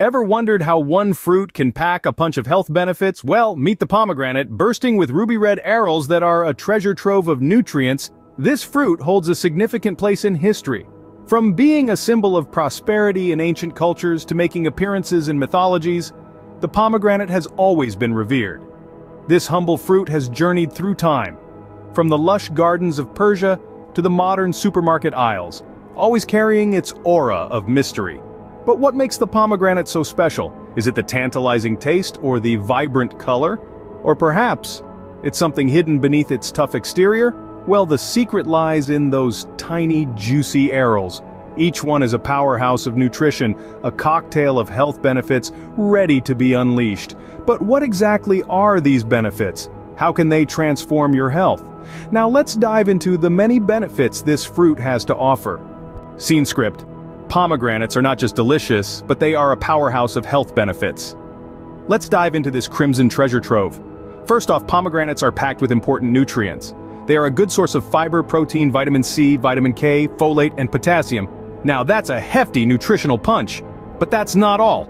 Ever wondered how one fruit can pack a punch of health benefits? Well, meet the pomegranate, bursting with ruby red arils that are a treasure trove of nutrients. This fruit holds a significant place in history. From being a symbol of prosperity in ancient cultures to making appearances in mythologies, the pomegranate has always been revered. This humble fruit has journeyed through time, from the lush gardens of Persia to the modern supermarket aisles, always carrying its aura of mystery. But what makes the pomegranate so special? Is it the tantalizing taste or the vibrant color? Or perhaps, it's something hidden beneath its tough exterior? Well, the secret lies in those tiny, juicy arils. Each one is a powerhouse of nutrition, a cocktail of health benefits ready to be unleashed. But what exactly are these benefits? How can they transform your health? Now let's dive into the many benefits this fruit has to offer. Scene script. Pomegranates are not just delicious, but they are a powerhouse of health benefits. Let's dive into this crimson treasure trove. First off, pomegranates are packed with important nutrients. They are a good source of fiber, protein, vitamin C, vitamin K, folate, and potassium. Now that's a hefty nutritional punch. But that's not all.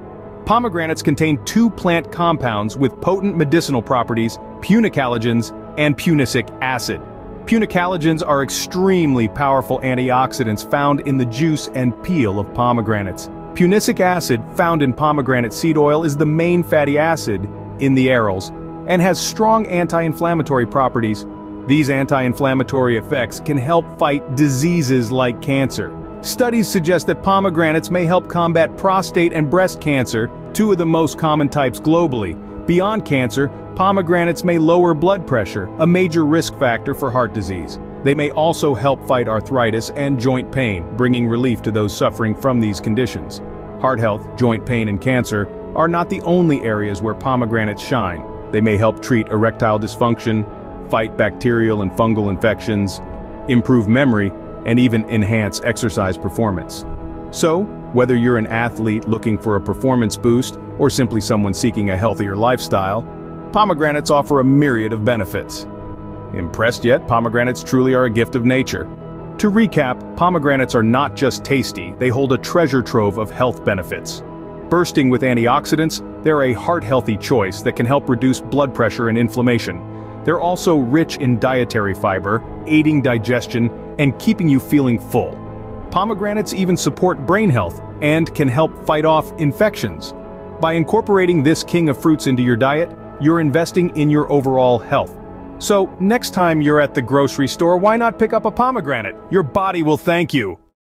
Pomegranates contain two plant compounds with potent medicinal properties, punicalagins and punicic acid. Punicalagins are extremely powerful antioxidants found in the juice and peel of pomegranates. Punicic acid found in pomegranate seed oil is the main fatty acid in the arils and has strong anti-inflammatory properties. These anti-inflammatory effects can help fight diseases like cancer. Studies suggest that pomegranates may help combat prostate and breast cancer, two of the most common types globally. Beyond cancer, Pomegranates may lower blood pressure, a major risk factor for heart disease. They may also help fight arthritis and joint pain, bringing relief to those suffering from these conditions. Heart health, joint pain and cancer are not the only areas where pomegranates shine. They may help treat erectile dysfunction, fight bacterial and fungal infections, improve memory, and even enhance exercise performance. So, whether you're an athlete looking for a performance boost or simply someone seeking a healthier lifestyle, pomegranates offer a myriad of benefits. Impressed yet? Pomegranates truly are a gift of nature. To recap, pomegranates are not just tasty, they hold a treasure trove of health benefits. Bursting with antioxidants, they're a heart-healthy choice that can help reduce blood pressure and inflammation. They're also rich in dietary fiber, aiding digestion and keeping you feeling full. Pomegranates even support brain health and can help fight off infections. By incorporating this king of fruits into your diet, you're investing in your overall health. So, next time you're at the grocery store, why not pick up a pomegranate? Your body will thank you.